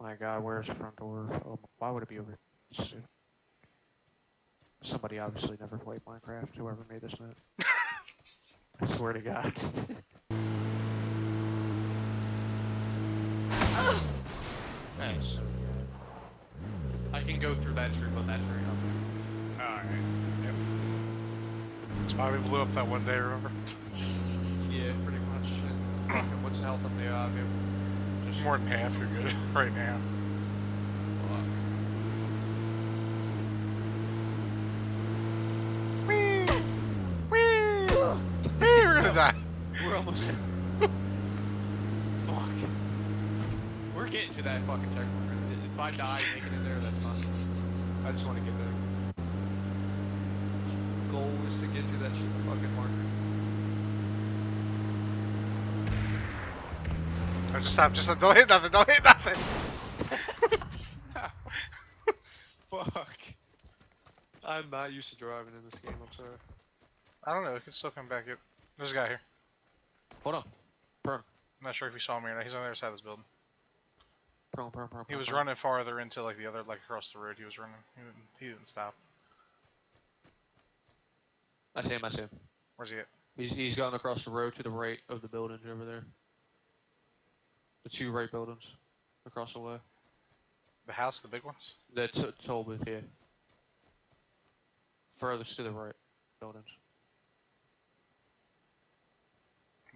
My god, where's the front door? Oh, why would it be over here? Somebody obviously never played Minecraft, whoever made this map. I swear to god. nice. I can go through that tree, but that tree up Alright. Yep. That's why we blew up that one day, remember? Yeah, pretty much. And what's the health of the uh, vehicle? More than half, you're good right now. Whee! Whee! We're gonna die. We're almost. Fuck. We're getting to that fucking checkpoint. If I die making it in there, that's fine. I just want to get there. Goal is to get to that fucking marker. No, just stop. Just stop. Don't hit nothing. Don't hit nothing. Fuck. I'm not used to driving in this game. I'm sorry. I don't know. We can still come back. Yep. There's a guy here. Hold on. Prone. I'm not sure if you saw me or not. He's on the other side of this building. Prone. Prone. Prone. He was prone. running farther into like the other, like across the road. He was running. He didn't, he didn't stop. I see him. I see him. Where's he at? He's he's gone across the road to the right of the building over there. The two right buildings across the way. The house, the big ones. The t- toll booth here. Furthest to the right buildings.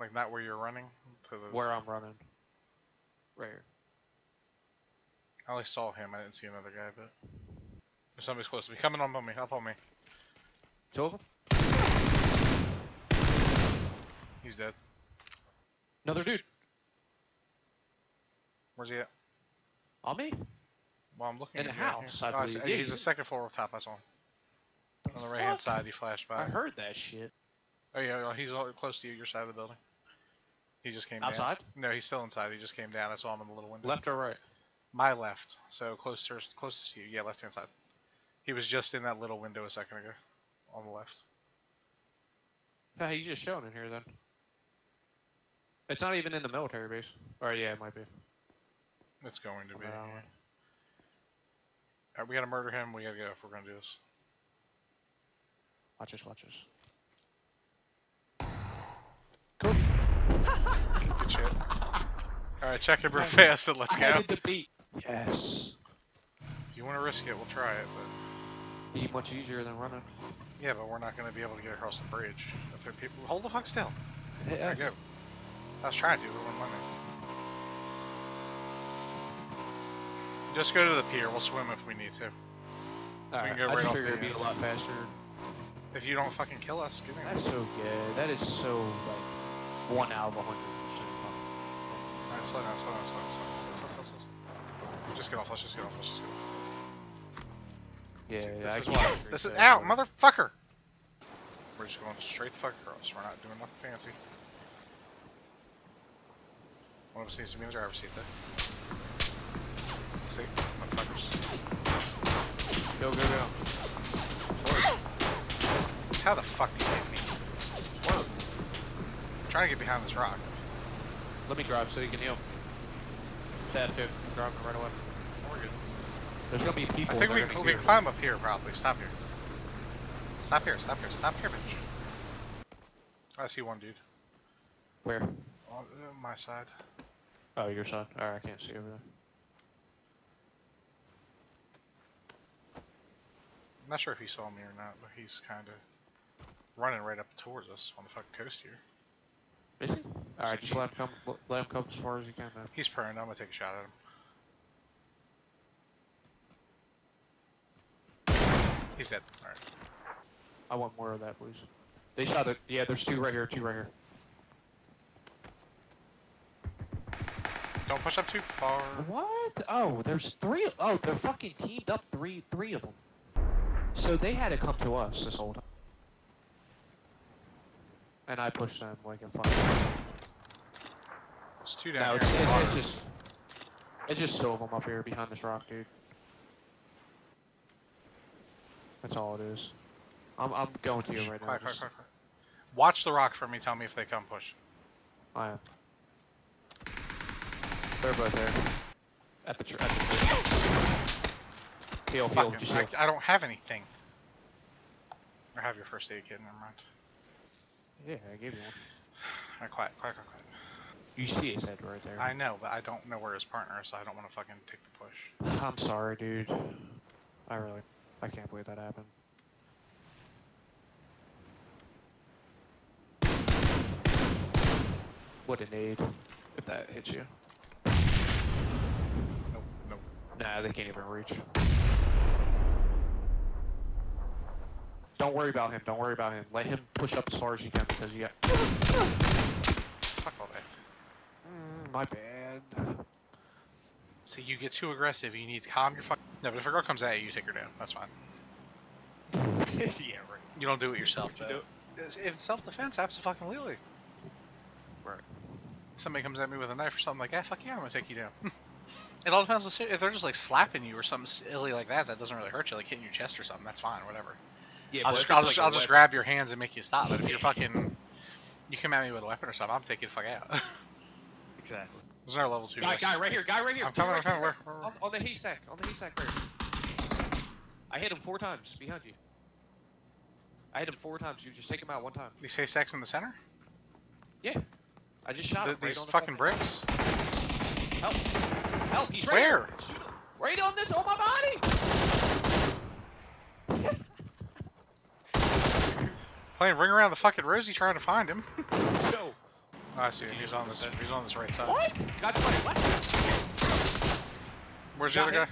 Like not where you're running. To the. Where I'm running. Right here. I only saw him. I didn't see another guy, but somebody's close to me. Coming on me. Up on me. Two of them? He's dead. Another dude. Where's he at? On me? Well, I'm looking In at the right house. I Oh, see- believe. Yeah, he's a second floor up top. I saw him. On the right hand side, he flashed by. I heard that shit. Oh yeah, he's all close to you, your side of the building. He just came Outside? down. No, he's still inside. He just came down. I saw him in the little window. Left or right? My left. So close to closest to you. Yeah, left hand side. He was just in that little window a second ago. On the left. Yeah, he's just showing in here then. It's not even in the military base. Or yeah, it might be. It's going to be. Okay, I'll- yeah. Alright, we gotta murder him. We gotta go if we're gonna do this. Watch this, watch this. Good shit. Alright, check it real fast and let's I go. added the beat. Yes. If you wanna risk it, we'll try it, but Be much easier than running. yeah, but we're not gonna be able to get across the bridge. If there are people hold the fuck still. Hit There F. go. I was trying to, but one minute. Just go to the pier. We'll swim if we need to. Alright, go I right off figured the it'd be a lot faster. If you don't fucking kill us, get in. That's so good. That is so like one out of a hundred percent. Alright, slow down, slow down, slow down, slow down, slow down, slow down, slow down. Just get off, let's just get off, let's just get off. Yeah, See, yeah. this I is why. This is out, motherfucker! We're just going straight the fuck across. We're not doing nothing fancy. One of us needs to be in the driver's seat though. See, motherfuckers. Go, go, go. How the fuck do you hit me? Whoa. I'm trying to get behind this rock. Let me drive so you can heal. That too. I'm driving right away. We're good. There's gonna be people. I think we, we me. climb up here probably. Stop here. Stop here, stop here, stop here, bitch. I see one dude. Where? On uh, my side. Oh, your side. Alright, I can't see over there. I'm not sure if he saw me or not, but he's kind of running right up towards us on the fucking coast here. Is he? Alright, just let him come. Let him come as far as you can, man. He's prone. I'm gonna take a shot at him. He's dead. Alright. I want more of that, please. They shot it. Yeah, there's two right here. Two right here. Don't push up too far. What? Oh, there's three. Oh, they're fucking teamed up. Three, three of them. So they had to come to us this whole time. And I pushed them like a fucking. There's two down No, it's, it's, it's just. It's just two of them up here behind this rock, dude. That's all it is. I'm, I'm going to you right now. quiet, just- quiet, quiet. Watch the rock for me. Tell me if they come push. I am. They're both there. At the, at the tree. Heal, heal, Fucking- just heal. I, I don't have anything. Or have your first aid kit, never mind. Yeah, I gave you one. Alright, quiet, quiet, quiet, quiet. You see his head right there. I know, but I don't know where his partner is, so I don't want to fucking take the push. I'm sorry, dude. I really, I can't believe that happened. What an aid if that hits you. Nope, nope. Nah, they can't even reach. Don't worry about him. Don't worry about him. Let him push up as far as you can because you got. Fuck all that. Mm, my bad. See, you get too aggressive, you need to calm your fuck. No, but if a girl comes at you, you take her down. That's fine. yeah, right. You don't do it yourself, You though. It's- In self-defense, absolutely. Right. Somebody comes at me with a knife or something like that, fuck yeah, I'm gonna take you down. it all depends on if they're just like slapping you or something silly like that that doesn't really hurt you, like hitting your chest or something. That's fine, whatever. Yeah, I'll just, I'll it's just, like a I'll just grab your hands and make you stop. But if you're fucking, you come at me with a weapon or something, I'm taking the fuck out. Exactly. There's our level two. Guy, guy, right here, guy, right here. I'm dude, coming, right I'm coming, here, where- where- On, on the haystack, on the haystack right here. I hit him four times behind you. I hit him four times. You just take him out one time. These haystacks in the center? Yeah. I just shot Th- him right these on the fucking bricks? Help! Help! He's right Where? here. Shoot him. Right on this, on my body. Playing ring around the fucking rosy trying to find him. Oh, I see him. He's on this. He's on this right side. What? Got to my left. Where's the Got other guy?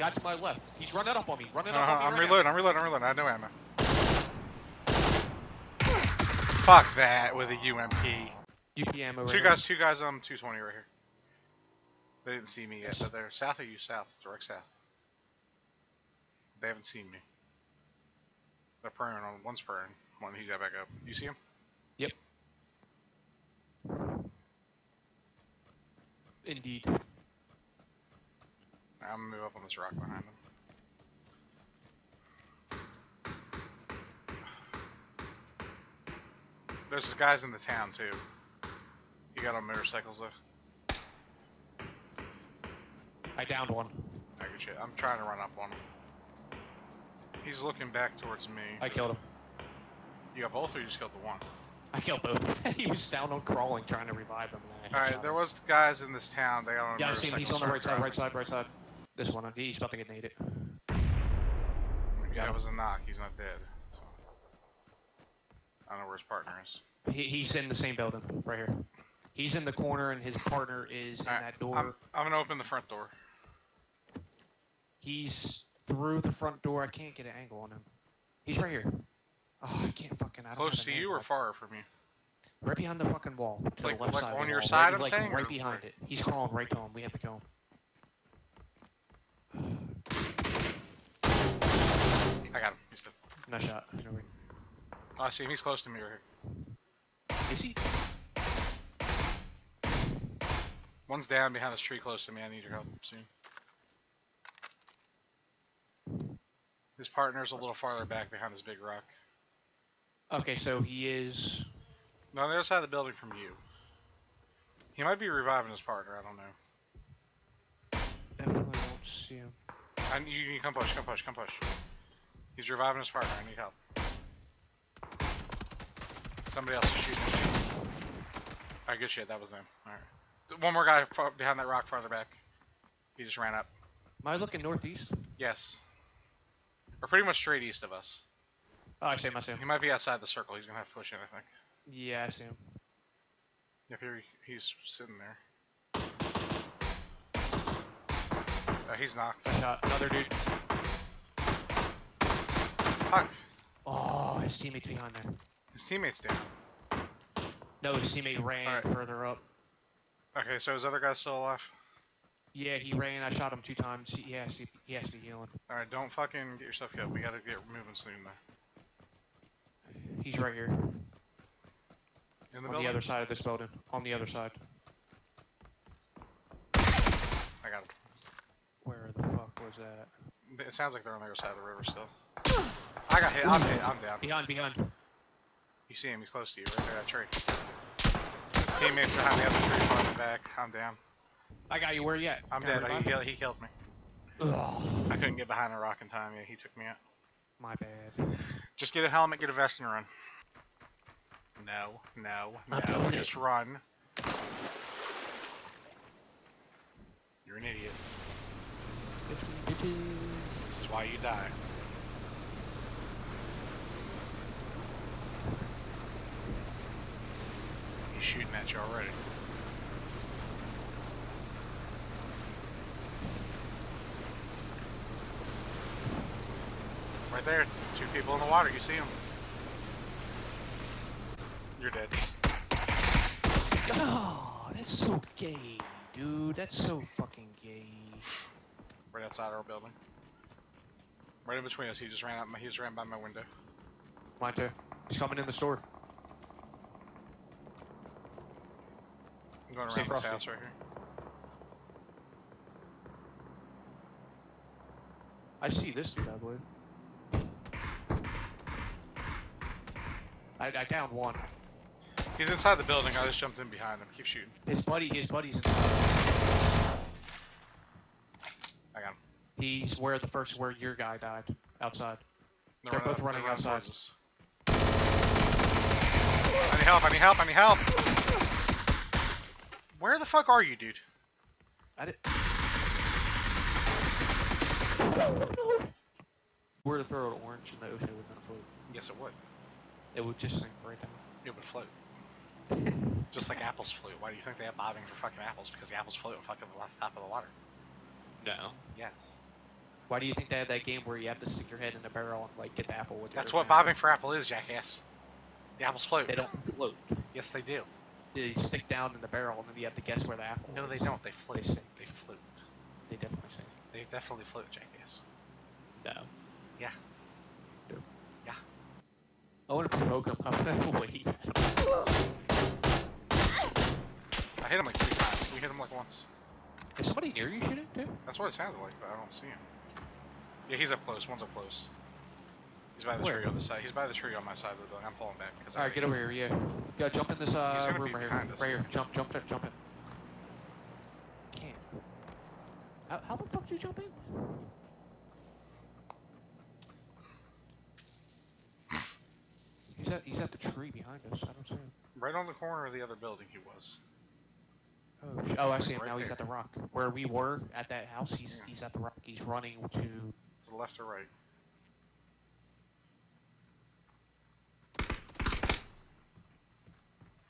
Got to my left. He's running up on me. Running Uh, up on me. I'm right reloading. I'm reloading. I'm reloading. I have no ammo. Fuck that with a UMP. Now. UP ammo. right Two guys. Two guys. Um, 220 right here. They didn't see me yet, but they're south of you. South. Direct south. They haven't seen me. They're praying on one's praying. when he got back up. You see him? Yep. Indeed. I'm gonna move up on this rock behind him. There's guys in the town too. You got on motorcycles though. I downed one. I get shit. I'm trying to run up on him. He's looking back towards me. I killed him. You got both, or you just killed the one? I killed both. he was down on crawling, trying to revive him. and I All headshot right, there was guys in this town. They got on. Yeah, I see him. He's on the right side, right side, right side. This one. He's about to get naded. Yeah, it was a knock. He's not dead. So. I don't know where his partner is. He, he's in the same building, right here. He's in the corner, and his partner is in Alright, that door. I'm, I'm gonna open the front door. He's through the front door. I can't get an angle on him. He's right here. Oh, I can't fucking. I Close to you or far from you? Right behind the fucking wall. To Like- the left like side on your wall, side, right, I'm like, saying, right behind it. He's crawling right to him. We have to kill him. I got him. He's dead. Nice shot. No. Oh, I see him. He's close to me right here. Is he? One's down behind this tree close to me. I need your help soon. His partner's a little farther back behind this big rock. Okay, so he is. No, on the other side of the building from you. He might be reviving his partner. I don't know. Definitely don't see him. I, you, you come push, come push, come push. He's reviving his partner. I need help. Somebody else is shooting. Alright, good shit. That was them. Alright. One more guy behind that rock farther back. He just ran up. Am I looking northeast? Yes. Or pretty much straight east of us. Oh, I see him. I see him. He might be outside the circle. He's gonna have to push in, I think. Yeah, I see him. Yep, here he- he's sitting there. Uh, he's knocked. Another dude. Fuck. Oh, his teammate's behind there. His teammate's down. No, his teammate ran Alright. further up. Okay, so his other guy's still alive. Yeah, he ran. I shot him two times. He has to, he has to be healing. Alright, don't fucking get yourself killed. We gotta get moving soon though. He's right here. In the on building? the other side of this building. On the other side. I got him. Where the fuck was that? It sounds like they're on the other side of the river still. I got hit. I'm hit. I'm down. Behind, behind. You see him. He's close to you. Right there, that tree. His teammates behind the other tree farther back. I'm down. I got you. Where you at? I'm Can I dead. He, revive he killed me. Ugh, I couldn't get behind a rock in time. Yeah, he took me out. my bad. Just get a helmet, get a vest, and run. No, no, no. doing it. Just run. You're an idiot. This is why you die. He's shooting at you already. Right there, two people in the water. You see them? You're dead. Oh, that's so gay, dude. That's so fucking gay. Right outside our building. Right in between us. He just ran out. My, he just ran by my window. Mine too. He's coming in the store. I'm going Stay around this frosty. house right here. I see this dude, I believe. I, I downed one. He's inside the building. I just jumped in behind him. Keep shooting. His buddy, his buddy's. In I got him. He's where the first where your guy died outside. They're running- both running outside. towards us. I need help. I need help. I need help. Where the fuck are you, dude? I did. Were to throw an orange in the ocean, it would not float. Yes, it would. It would just sink right down. It would float. Just like apples float. Why do you think they have bobbing for fucking apples? Because the apples float on fucking the top of the water. No. Yes. Why do you think they have that game where you have to stick your head in a barrel and like get the apple with your That's what hand? bobbing for apple is, jackass. The apples float. They don't float. Yes, they do. They stick down in the barrel and then you have to guess where the apple No, they don't. They float. They sink. They float. They definitely sink. They definitely float, jackass. No. Yeah. I want to provoke him. I'm gonna wait. I hit him like three times. We hit him like once. Is somebody near you shooting too? That's what it sounded like, but I don't see him. Yeah, he's up close. One's up close. He's by the Where? tree on the side. He's by the tree on my side of the building. I'm pulling back because Alright, get over here, yeah. Yeah, jump in this uh, room right here. us. Right here. Jump, jump, in, jump in. Can't. How, how the fuck did you jump in? He's at, he's at the tree behind us. I don't see him. Right on the corner of the other building he was. Oh, oh I see him Right now. He's at the rock. Where we were at that house, he's Yeah. he's at the rock. He's running to. To the left or right.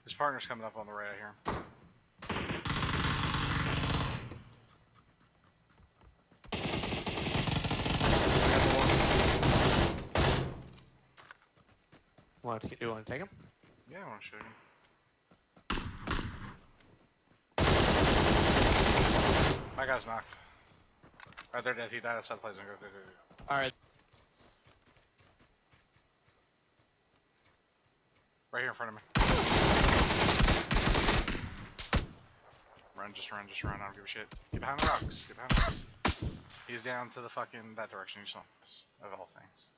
His partner's coming up on the right, I hear him. To, do you want to take him? Yeah, I want to shoot him. My guy's knocked. Right, they're dead. He died outside the place. Go, go, go, go. All right. Right here in front of me. Run, just run, just run. I don't give a shit. Get behind the rocks. Get behind the rocks. He's down to the fucking that direction. You saw this, of all things.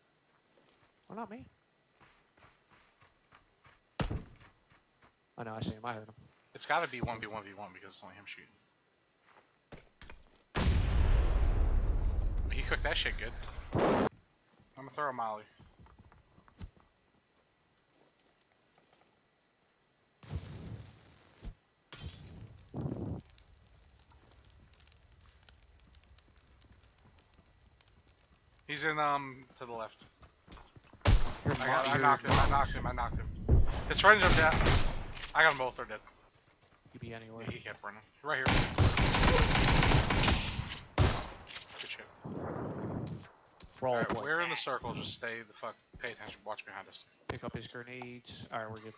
Well, not me. I know. I see him. I heard him. It's got to be one v one v one because it's only him shooting. He cooked that shit good. I'm gonna throw a molly. He's in um to the left. I, got, I knocked him. I knocked him. I knocked him. His friend jumped out. I got them both. They're dead. You be anywhere. Yeah, he kept running. Right here. Good shit. Roll Alright, play. we're in the circle. Just stay the fuck. Pay attention. Watch behind us. Pick up his grenades. All right, we're good.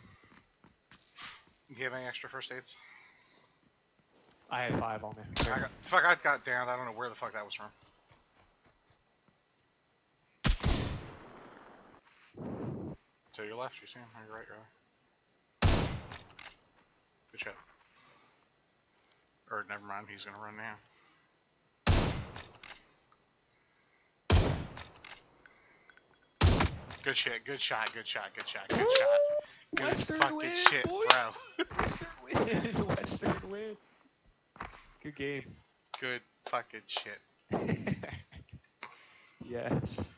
Do you have any extra first aids? I had five on me. I got, fuck, I got downed. I don't know where the fuck that was from. To your left, you see him? On your right, your right. Good shot. Or never mind, he's gonna run now. Good shit, good shot, good shot, good shot, good shot. Good Western fucking win, shit, boy. bro. Western win. Western win. Good game. Good fucking shit. yes.